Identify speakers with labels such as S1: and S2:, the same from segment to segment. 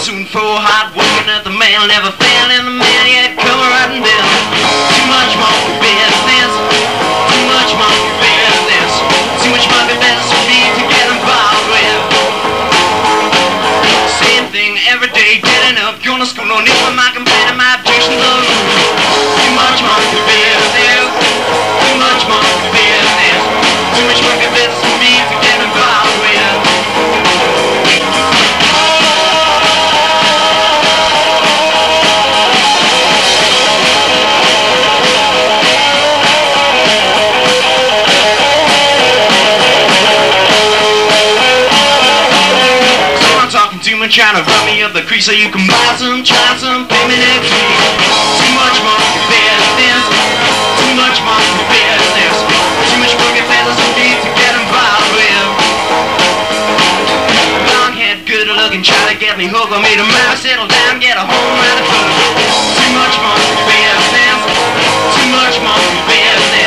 S1: Soon for hard working at the man never failed and the man yet come right and bill. Too much monkey business. Too much monkey business. Too much monkey business for me to get involved with. Same thing every day, getting up, going to school, no need for my complaint and my objection. No Too much monkey talking trying to run me up the crease so you can buy some, try some, pay me next week. Too much monkey business, too much monkey business, too much monkey business for me to get involved with. Long head, good looking, try to get me hooked on me to mouth, settle down, get a home right of foot. Too much monkey business, too much monkey business,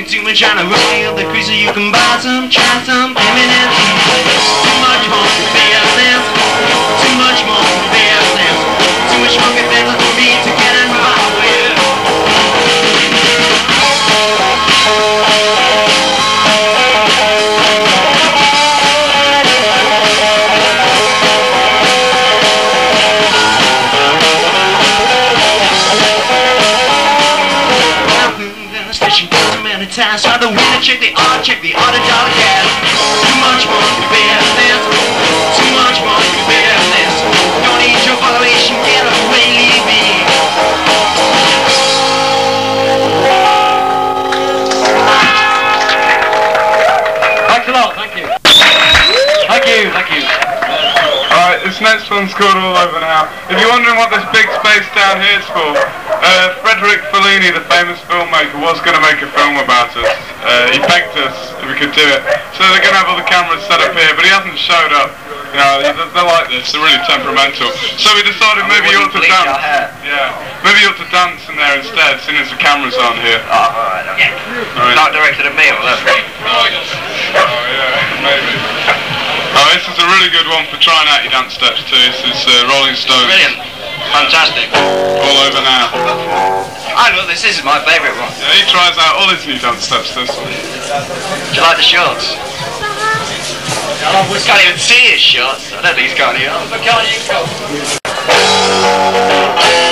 S1: talking too much, run me up the so you can buy some, try some, give goes many times, try the winner, check the odd, check the odd dollar cat. Too much monkey business, too much monkey business. Don't need your valuation, get away, leave me.
S2: Thanks a lot, thank you. Thank you, thank you.
S3: Alright, this next one's called All Over Now. If you're wondering what this big space down here is for, uh, Frederick Fellini, the famous filmmaker, was going to make a film about us. Uh, he begged us if we could do it. So they're going to have all the cameras set up here, but he hasn't showed up. You know, they're, they're like this, they're really temperamental. So we decided maybe you ought to dance.
S1: our hair.
S3: Yeah, maybe you ought to dance in there instead, seeing as the camera's are on here.
S1: Oh, alright, okay.
S3: Alright.
S1: Not directed at me, or that's right.
S3: Oh, yeah, maybe. Oh, this is a really good one for trying out your dance steps too. This is uh, Rolling Stones.
S1: Brilliant. Fantastic.
S3: All over now.
S1: I know this is my favourite one.
S3: Yeah, he tries out all his new dance steps this one.
S1: Do you like the shorts? Can't even see his shorts. I don't think he's got any on. Baby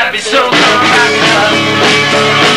S1: I've be so long, I've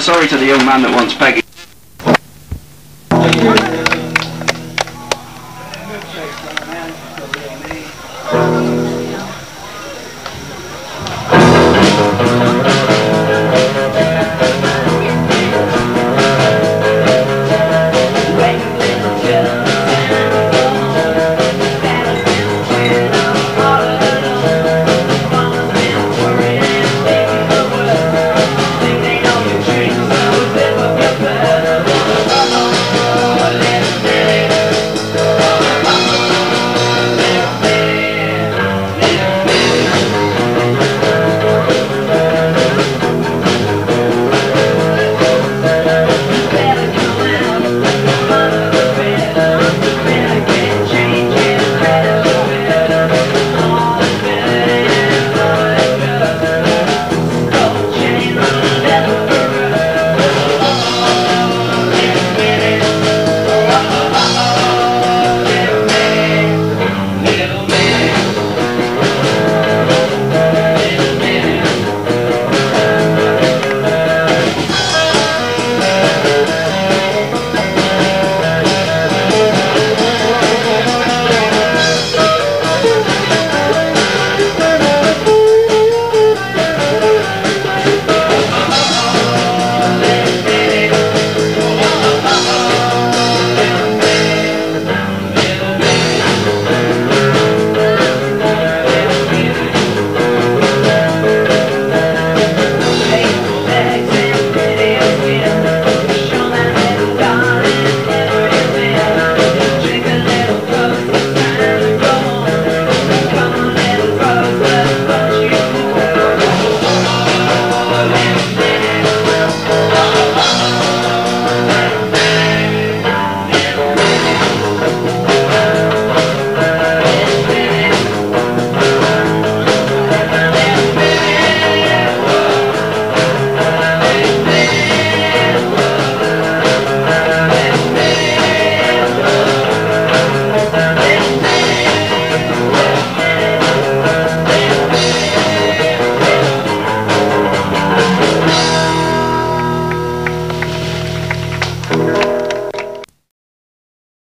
S1: we're sorry to the young man that wants Peggy. Thank you.